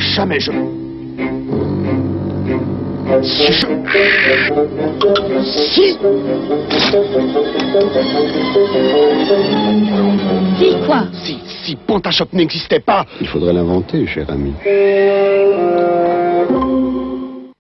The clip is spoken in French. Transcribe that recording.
jamais je... Si je... Si. Si quoi? Si, si Pantashop n'existait pas, Il faudrait l'inventer, cher ami.